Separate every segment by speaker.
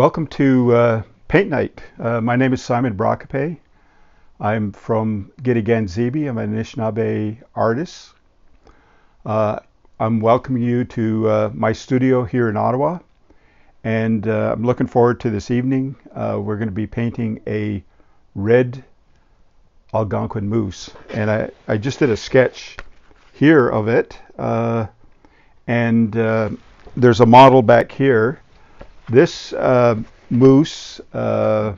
Speaker 1: Welcome to uh, Paint Night. Uh, my name is Simon Brascoupe. I'm from Kitigan Zibi. I'm an Anishinaabe artist. Uh, I'm welcoming you to uh, my studio here in Ottawa, and uh, I'm looking forward to this evening. Uh, we're going to be painting a red Algonquin moose, and I, I just did a sketch here of it, and there's a model back here this uh, moose uh,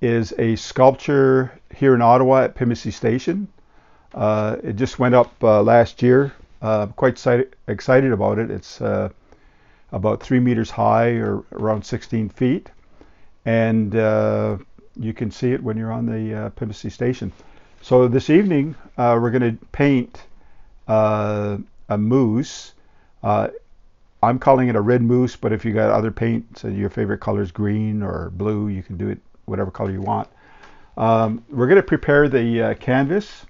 Speaker 1: is a sculpture here in Ottawa at Pimisi Station. Uh, it just went up uh, last year. Uh, quite excited, about it. It's uh, about three meters high or around 16 feet. And you can see it when you're on the Pimisi Station. So this evening we're going to paint a moose. I'm calling it a red moose, but if you got other paints and your favorite color is green or blue, you can do it whatever color you want. Um, we're going to prepare the uh, canvas.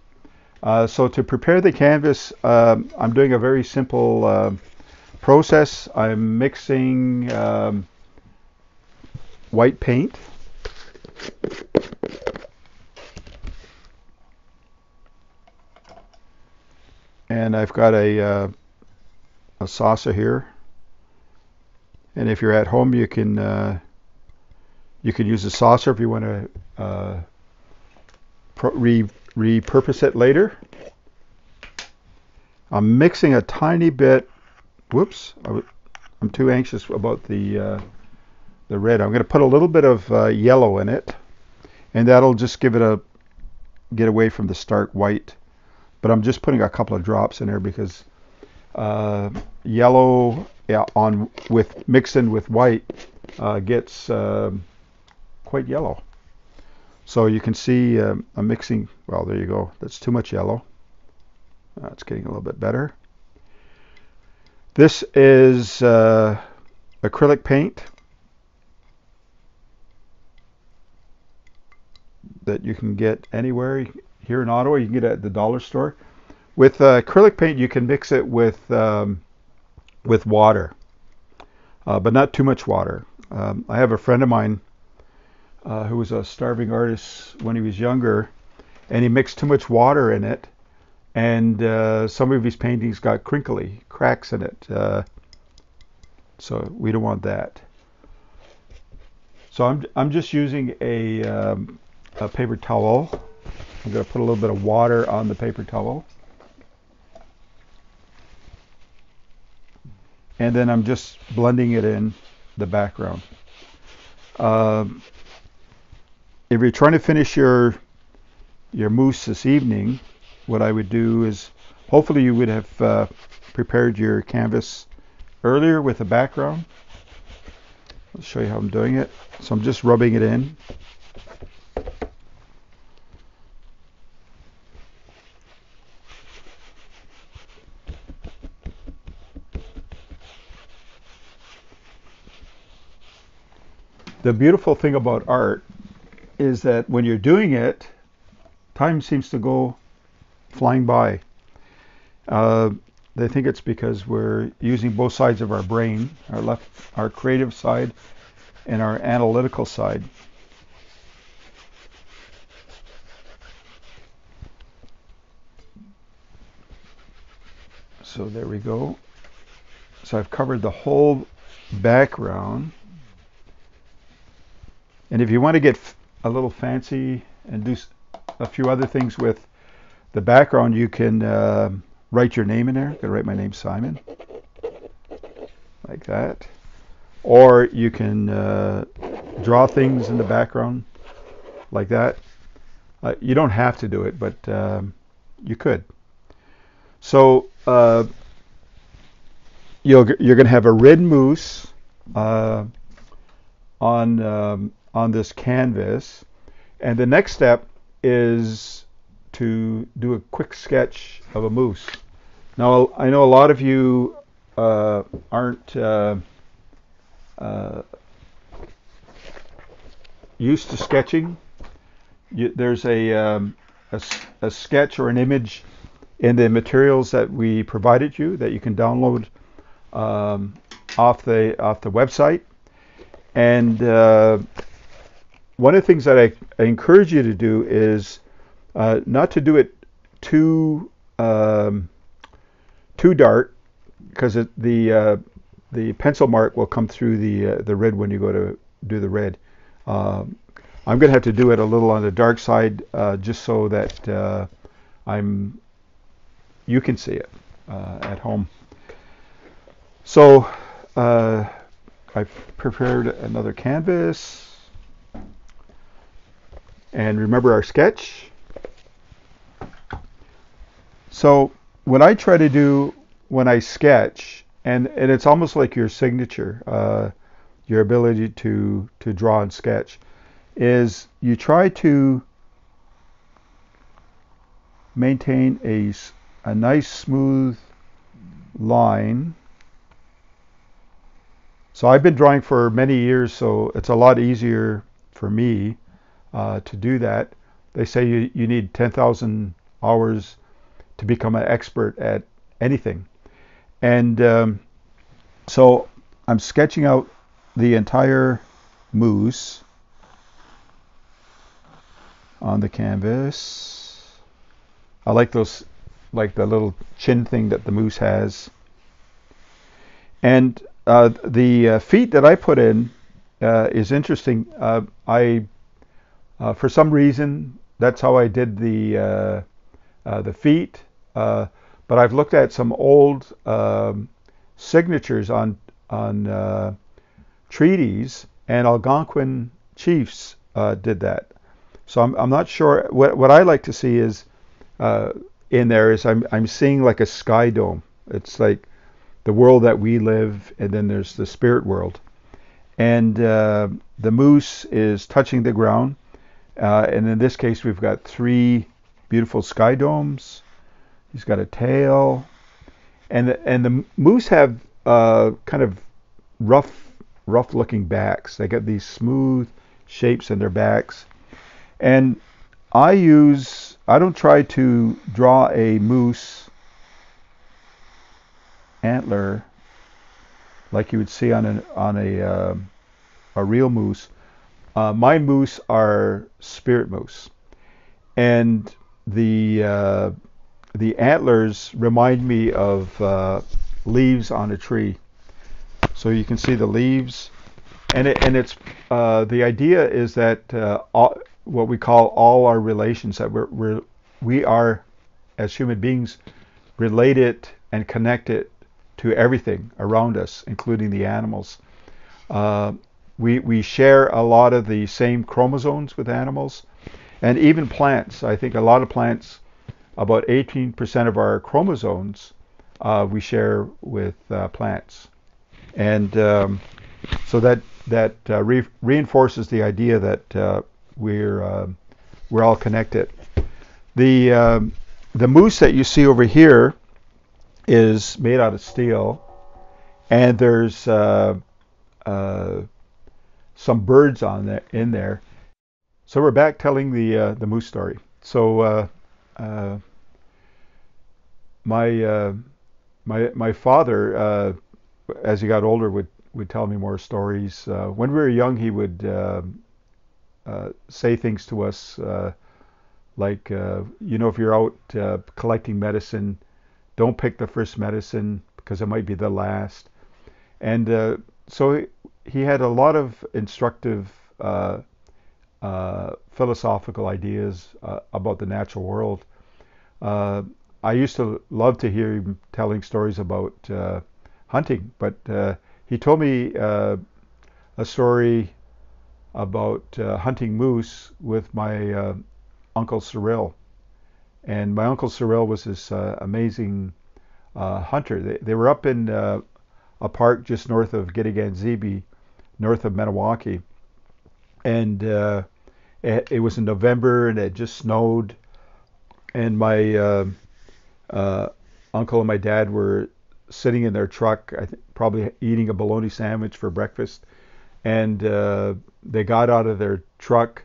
Speaker 1: Uh, so to prepare the canvas, um, I'm doing a very simple uh, process. I'm mixing um, white paint. And I've got a, uh, a saucer here and if you're at home, you can uh, you can use a saucer if you want to uh, re repurpose it later. I'm mixing a tiny bit. Whoops, I'm too anxious about the uh, the red. I'm going to put a little bit of uh, yellow in it, and that'll just give it a get away from the stark white. But I'm just putting a couple of drops in there because uh, yellow on with mixed in with white uh, gets uh, quite yellow. So you can see um, I'm mixing. Well, there you go. That's too much yellow. Uh, it's getting a little bit better. This is uh, acrylic paint that you can get anywhere here in Ottawa. You can get it at the dollar store. With uh, acrylic paint, you can mix it with um, with water, uh, but not too much water. Um, I have a friend of mine uh, who was a starving artist when he was younger, and he mixed too much water in it, and uh, some of his paintings got crinkly, cracks in it. Uh, so we don't want that. So I'm I'm just using a um, a paper towel. I'm going to put a little bit of water on the paper towel. And then I'm just blending it in the background. Um, if you're trying to finish your your moose this evening, what I would do is hopefully you would have uh, prepared your canvas earlier with a background. I'll show you how I'm doing it. So I'm just rubbing it in. The beautiful thing about art is that when you're doing it, time seems to go flying by. Uh, they think it's because we're using both sides of our brain, our left, our creative side, and our analytical side. So there we go. So I've covered the whole background. And if you want to get a little fancy and do a few other things with the background, you can uh, write your name in there. I'm going to write my name Simon, like that. Or you can uh, draw things in the background, like that. Uh, you don't have to do it, but um, you could. So uh, you're going to have a red moose uh, on um, on this canvas. And the next step is to do a quick sketch of a moose. Now, I know a lot of you uh, aren't uh, uh, used to sketching. You, there's a, um, a, a, sketch or an image in the materials that we provided you that you can download um, off the off the website And uh, one of the things that I, I encourage you to do is uh, not to do it too um, too dark because the uh, the pencil mark will come through the uh, the red when you go to do the red. Um, I'm going to have to do it a little on the dark side uh, just so that uh, I'm you can see it uh, at home. So I've prepared another canvas. And remember our sketch. So what I try to do when I sketch, and, and it's almost like your signature, uh, your ability to, to draw and sketch, is you try to maintain a, a nice smooth line. So I've been drawing for many years, so it's a lot easier for me uh, to do that. They say you, you need 10,000 hours to become an expert at anything. And um, so I'm sketching out the entire moose on the canvas. I like those, like the little chin thing that the moose has. And uh, the uh, feet that I put in uh, is interesting. Uh, I, uh, for some reason, that's how I did the uh, the feet. Uh, but I've looked at some old um, signatures on on uh, treaties, and Algonquin chiefs uh, did that. So I'm, I'm not sure. What, what I like to see is uh, in there is I'm I'm seeing like a sky dome. It's like the world that we live, and then there's the spirit world, and uh, the moose is touching the ground. Uh, and in this case, we've got three beautiful sky domes He's got a tail, and the, and the moose have uh, kind of rough, rough-looking backs. They got these smooth shapes in their backs, and I use I don't try to draw a moose antler like you would see on an on a uh, a real moose. Uh, my moose are spirit moose, and the uh, the antlers remind me of uh, leaves on a tree. So you can see the leaves, and it, and it's uh, the idea is that uh, all, what we call all our relations that we're, we're we are as human beings related and connected to everything around us, including the animals. Uh, we we share a lot of the same chromosomes with animals, and even plants. I think a lot of plants about 18% of our chromosomes uh, we share with uh, plants. And um, so that that uh, re- reinforces the idea that uh, we're um, we're all connected. The um, the moose that you see over here is made out of steel, and there's uh, uh, some birds on there in there. So we're back telling the the moose story. So uh, my uh, my my father, uh, as he got older, would would tell me more stories. Uh, when we were young, he would uh, uh, say things to us like, you know, if you're out collecting medicine, don't pick the first medicine because it might be the last. And so he had a lot of instructive uh, philosophical ideas uh, about the natural world. Uh, I used to love to hear him telling stories about uh, hunting, but uh, he told me uh, a story about uh, hunting moose with my uh, uncle Cyril. And my uncle Cyril was this uh, amazing hunter. They, they, were up in a park just north of Kitigan Zibi, north of Maniwaki. And it, it, was in November and it just snowed. And my uh, uncle and my dad were sitting in their truck, I probably eating a bologna sandwich for breakfast, and uh, they got out of their truck,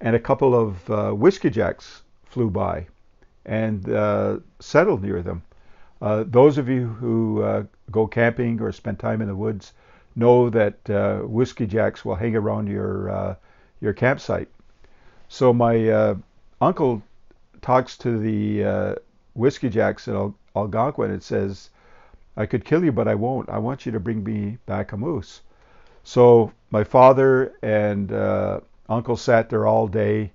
Speaker 1: and a couple of uh, whiskey jacks flew by and uh, settled near them. Uh, those of you who uh, go camping or spend time in the woods know that uh, whiskey jacks will hang around your uh, your campsite. So my uh, uncle talks to the uh, whiskey jacks in Al- Algonquin and says, "I could kill you, but I won't. I want you to bring me back a moose." So my father and uh, uncle sat there all day,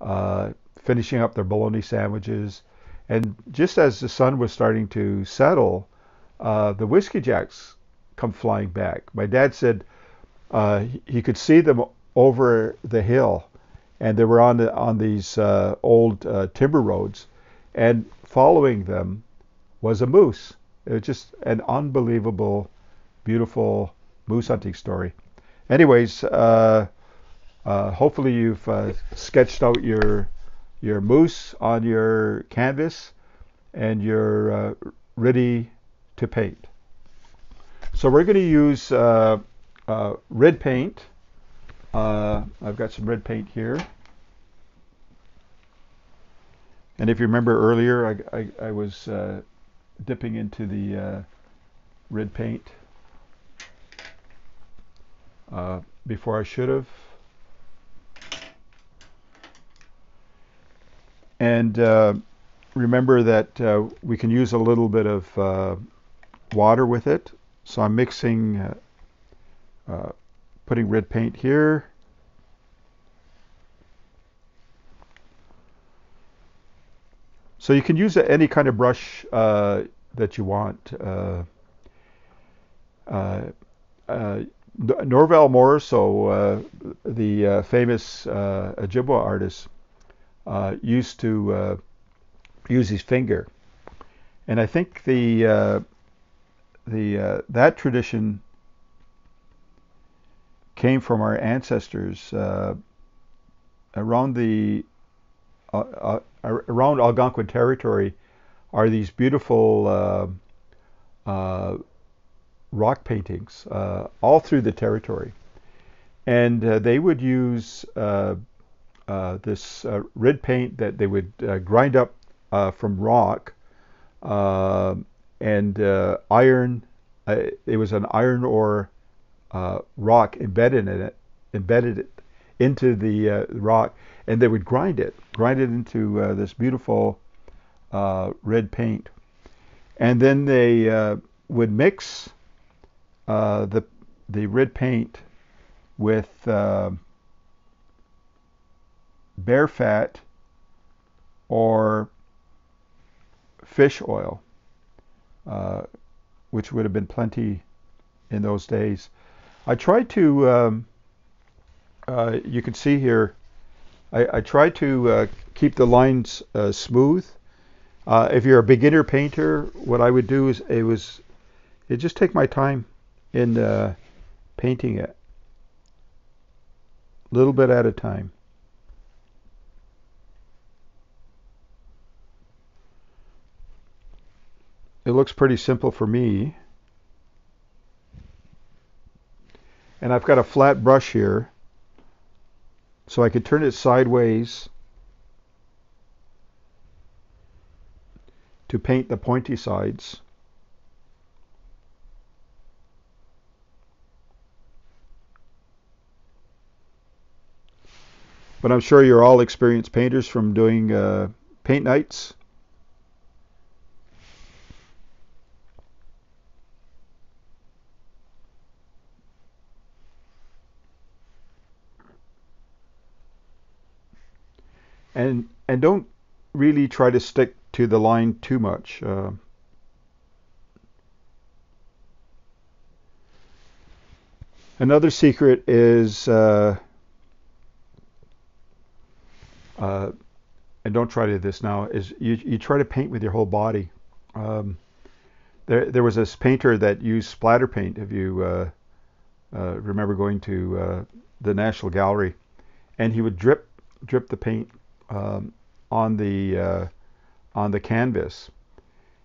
Speaker 1: uh, finishing up their bologna sandwiches, and just as the sun was starting to settle, the whiskey jacks come flying back. My dad said uh, he could see them over the hill, and they were on the, on these uh, old uh, timber roads, and following them was a moose. It was just an unbelievable, beautiful moose hunting story. Anyways, uh, uh, hopefully you've uh, sketched out your your moose on your canvas, and you're ready to paint. So we're going to use uh, uh, red paint. Uh, I've got some red paint here. And if you remember earlier, I, I, I was uh, dipping into the uh, red paint uh, before I should have. And remember that we can use a little bit of water with it so I'm mixing, uh, uh, putting red paint here. So you can use any kind of brush uh, that you want. Uh, uh, uh Norval Morrisseau, the famous Ojibwa artist, used to use his finger. And I think the the uh, that tradition came from our ancestors uh, around the uh, uh around Algonquin territory are these beautiful uh, uh, rock paintings all through the territory, and they would use this red paint that they would grind up from rock and uh, iron. Uh, it was an iron ore uh, rock embedded in it, embedded it into the uh, rock, and they would grind it, grind it into uh, this beautiful uh, red paint, and then they would mix the the red paint with bear fat or fish oil uh, which would have been plenty in those days. I tried to, um, uh, you can see here, I, I tried to uh, keep the lines uh, smooth. If you're a beginner painter, what I would do is it was, it just take my time in painting it, a little bit at a time. It looks pretty simple for me. And I've got a flat brush here, so I could turn it sideways to paint the pointy sides. But I'm sure you're all experienced painters from doing uh, paint nights. And and don't really try to stick to the line too much. Uh, another secret is, uh, uh, and don't try to do this now, is you, you try to paint with your whole body. Um, there, there was this painter that used splatter paint. If you uh, uh, remember going to uh, the National Gallery, and he would drip drip the paint um, on the uh, on the canvas,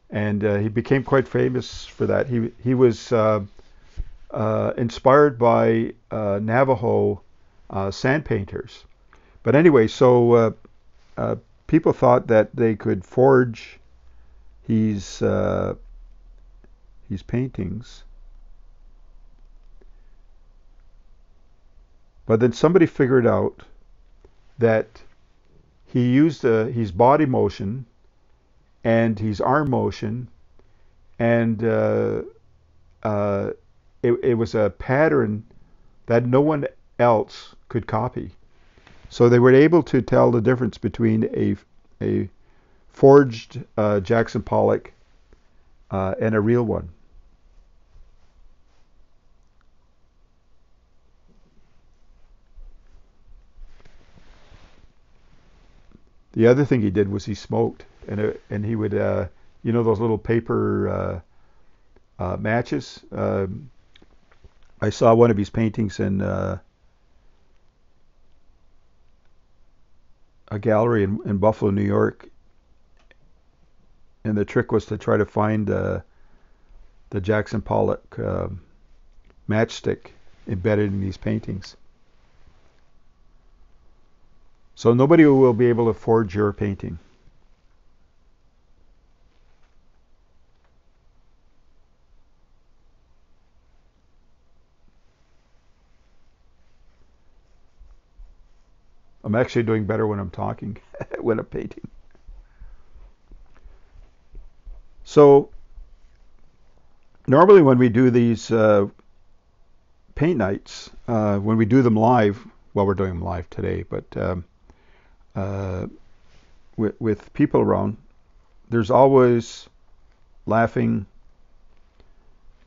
Speaker 1: and uh, he became quite famous for that. He he was uh, uh inspired by uh, Navajo sand painters, but anyway, so people thought that they could forge his his paintings. But then somebody figured out that he used uh, his body motion and his arm motion, and uh, uh, it, it was a pattern that no one else could copy. So they were able to tell the difference between a, a forged uh, Jackson Pollock uh, and a real one. The other thing he did was he smoked, and it, and he would, uh, you know, those little paper uh, uh, matches. Um, I saw one of his paintings in uh, a gallery in, in, Buffalo, New York, and the trick was to try to find uh, the Jackson Pollock um, matchstick embedded in these paintings. So nobody will be able to forge your painting. I'm actually doing better when I'm talking, when I'm painting. So normally when we do these uh, paint nights, uh, when we do them live, well, we're doing them live today, but um, uh, with, with people around, there's always laughing,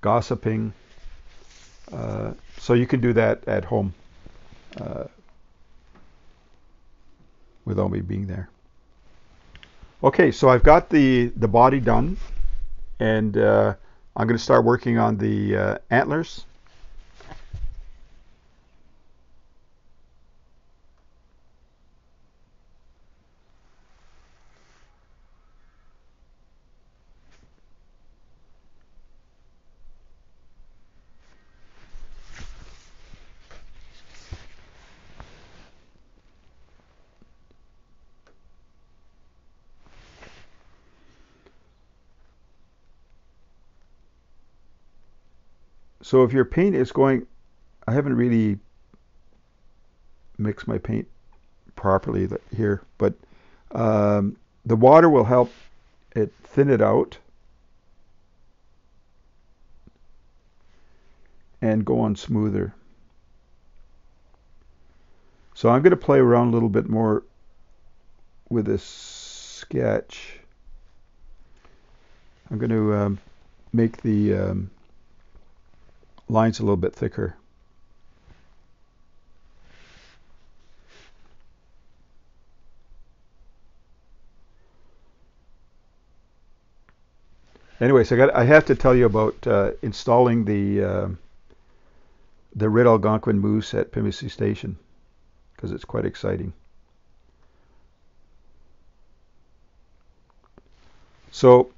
Speaker 1: gossiping. Uh, so you can do that at home uh, without me being there. Okay, so I've got the, the body done, and uh, I'm going to start working on the uh, antlers. So if your paint is going, I haven't really mixed my paint properly here, but um, the water will help it thin it out and go on smoother. So I'm going to play around a little bit more with this sketch. I'm going to um, make the um, line's a little bit thicker. Anyway, so I, got, I have to tell you about uh, installing the uh, the red Algonquin moose at Pimisi Station because it's quite exciting. So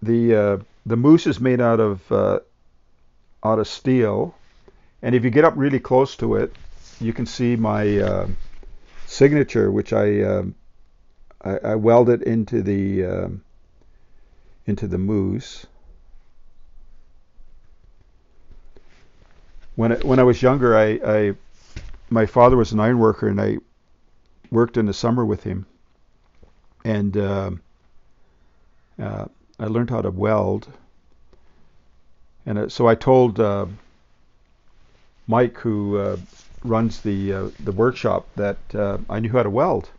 Speaker 1: the uh, the moose is made out of uh, out of steel, and if you get up really close to it, you can see my uh, signature, which I, um, I, I welded into the um, into the moose. When I, when I was younger, I, I my father was an iron worker, and I worked in the summer with him, and uh, uh, I learned how to weld. And uh, so I told uh, Mike, who uh, runs the uh, the workshop, that uh, I knew how to weld.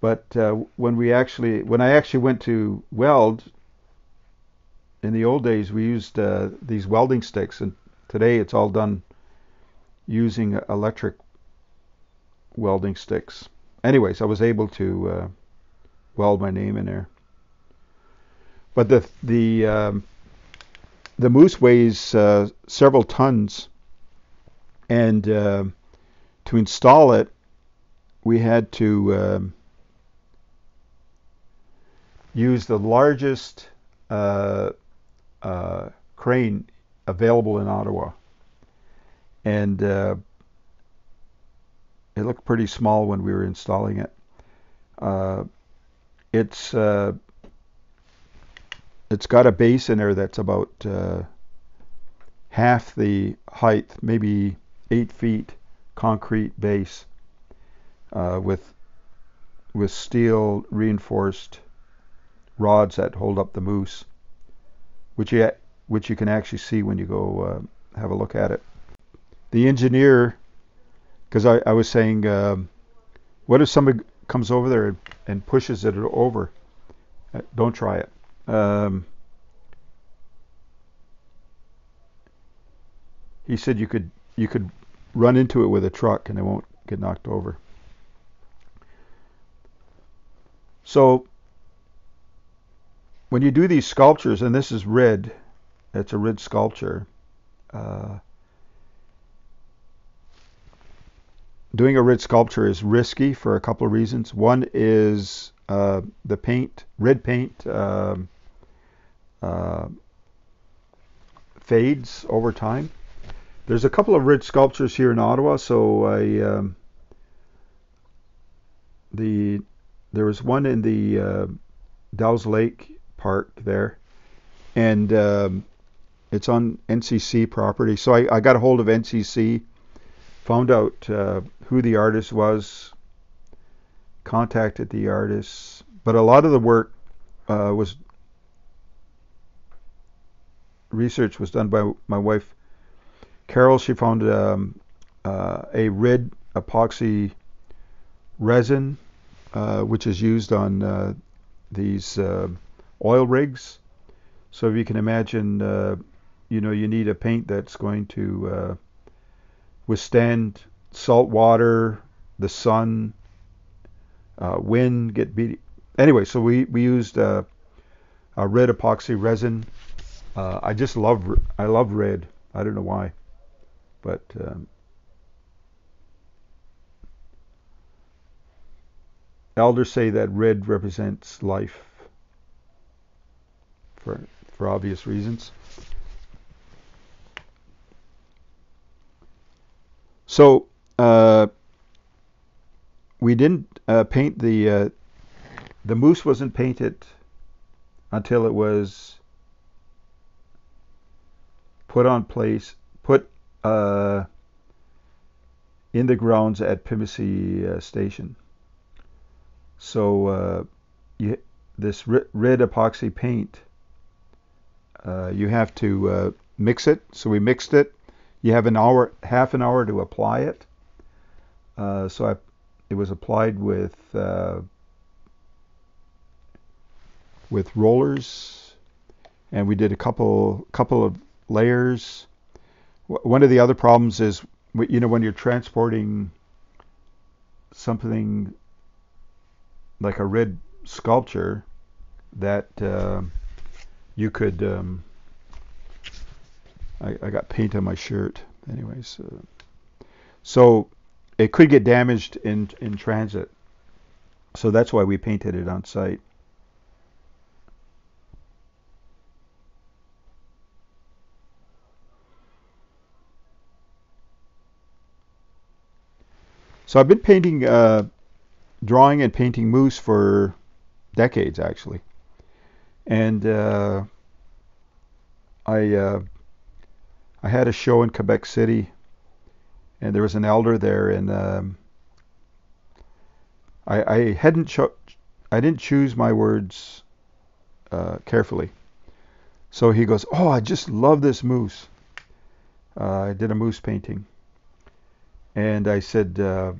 Speaker 1: But uh, when we actually, when I actually went to weld, in the old days we used these welding sticks, and today it's all done using electric welding sticks. Anyways, I was able to weld my name in there. But the the um, the moose weighs uh, several tons, and uh, to install it, we had to um, use the largest uh, uh crane available in Ottawa, and uh, it looked pretty small when we were installing it. Uh, it's it's got a base in there that's about uh, half the height, maybe eight feet, concrete base uh, with with steel reinforced rods that hold up the moose, which you which you can actually see when you go uh, have a look at it. The engineer, because I, I was saying, um, what if somebody comes over there and, and pushes it over? Uh, don't try it. Um, he said you could you could run into it with a truck and it won't get knocked over. So when you do these sculptures, and this is red, it's a red sculpture. Uh, doing a red sculpture is risky for a couple of reasons. One is uh, the paint, red paint, um, uh, fades over time. There's a couple of red sculptures here in Ottawa, so I um, the there was one in the uh, Lake Park there, and um, it's on NCC property. So I, I, got a hold of NCC, found out uh, who the artist was, contacted the artist, but a lot of the work uh, was research was done by my wife Carol. She found um, uh, a red epoxy resin, uh, which is used on uh, these uh, oil rigs. So if you can imagine, uh, you know, you need a paint that's going to withstand salt water, the sun, wind, get beat. Anyway, so we we used a red epoxy resin. Uh, I just love I love red. I don't know why, but um, elders say that red represents life for, for obvious reasons. So uh, we didn't uh, paint the uh, the moose wasn't painted until it was put on place, put uh, in the grounds at Pimisi uh, Station. So uh, you, this red epoxy paint uh, you have to uh, mix it. So we mixed it. You have an hour, half an hour to apply it. Uh, so I, it was applied with with rollers, and we did a couple couple of layers. One of the other problems is, you know, when you're transporting something like a red sculpture, that uh, you could. Um, I, I, got paint on my shirt, anyways. Uh, so it could get damaged in in transit. So that's why we painted it on site. So I've been painting, uh, drawing and painting moose for decades, actually and uh, I uh, I had a show in Quebec City, and there was an elder there, and um, I, I hadn't cho- I didn't choose my words uh, carefully. So he goes, "Oh, I just love this moose." Uh, I did a moose painting, and I said, uh,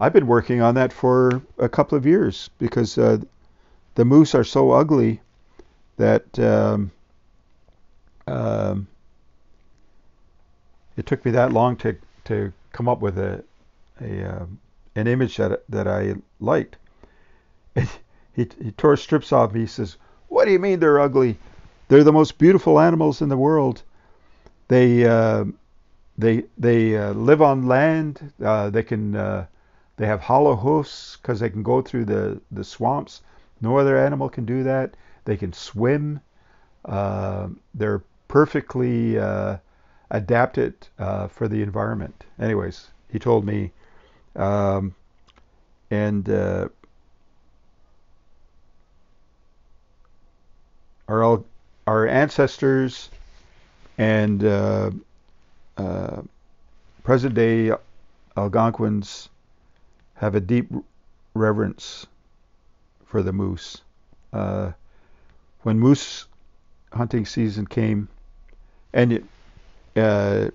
Speaker 1: "I've been working on that for a couple of years because uh, the moose are so ugly." that um, um, it took me that long to to come up with a a uh, an image that that I liked. And he he tore strips off me. He says, "What do you mean they're ugly? They're the most beautiful animals in the world. They uh, they they uh, live on land. Uh, they can uh, they have hollow hoofs because they can go through the the swamps. No other animal can do that. They can swim. Uh, they're perfectly uh, adapted for the environment. Anyways, he told me, um, and our our ancestors and uh, uh, present day Algonquins have a deep reverence for the moose. Uh, when moose hunting season came, and it, uh,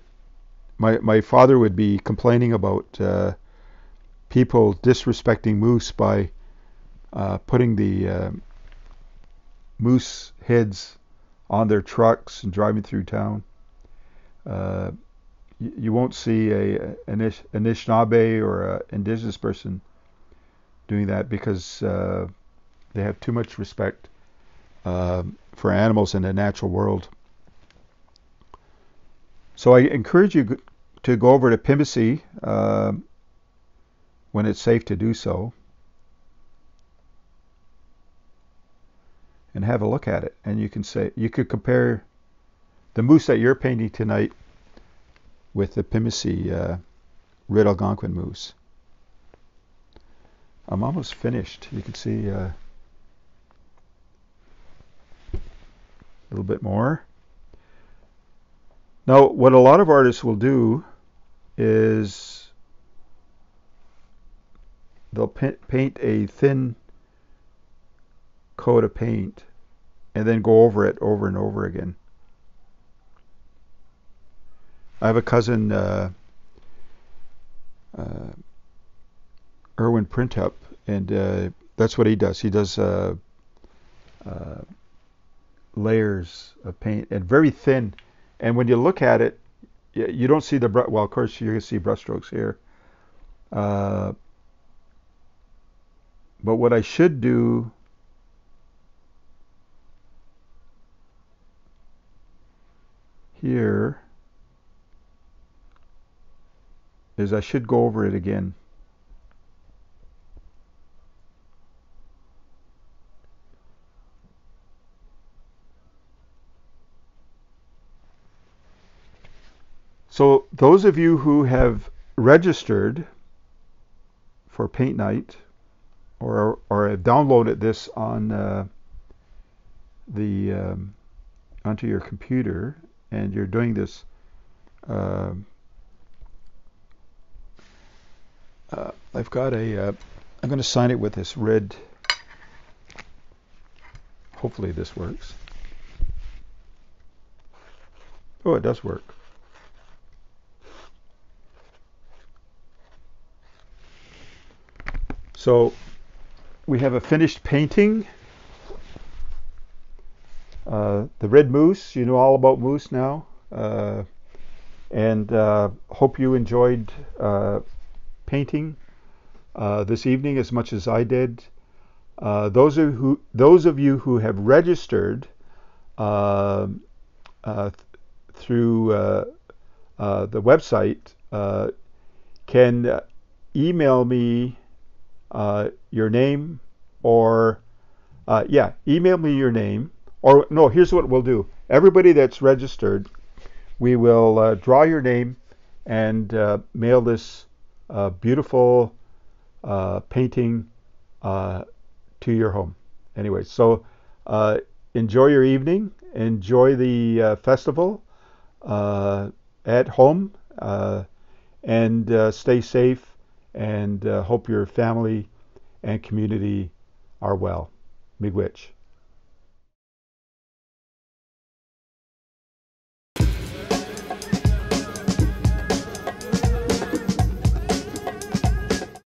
Speaker 1: my my father would be complaining about uh, people disrespecting moose by uh, putting the uh, moose heads on their trucks and driving through town. You, won't see a, an Anishinaabe or an indigenous person doing that because uh, they have too much respect uh, for animals in the natural world. So I encourage you to go over to Pimisi uh, when it's safe to do so and have a look at it. And you can say you could compare the moose that you're painting tonight with the Pimisi uh, Red Algonquin moose. I'm almost finished. You can see uh, a little bit more. Now, what a lot of artists will do is they'll paint a thin coat of paint and then go over it over and over again. I have a cousin, uh, uh, Erwin Printup, and uh, that's what he does. He does uh, uh, layers of paint and very thin. And when you look at it, you don't see the well. Of course, you see brushstrokes here. Uh, but what I should do here is I should go over it again. So those of you who have registered for Paint Night or, or have downloaded this on uh, the um, onto your computer and you're doing this uh, uh, I've got a uh, I'm going to sign it with this red hopefully this works. Oh it does work. So we have a finished painting. Uh, the red moose, you know all about moose now. Uh, and uh, hope you enjoyed uh, painting uh, this evening as much as I did. Uh, those of who, those of you who have registered th- through the website can email me your name or yeah, email me your name or no, here's what we'll do. Everybody that's registered, we will uh, draw your name and uh, mail this uh, beautiful uh, painting uh, to your home. Anyway, so uh, enjoy your evening, enjoy the festival at home, and stay safe. And hope your family and community are well. Miigwech.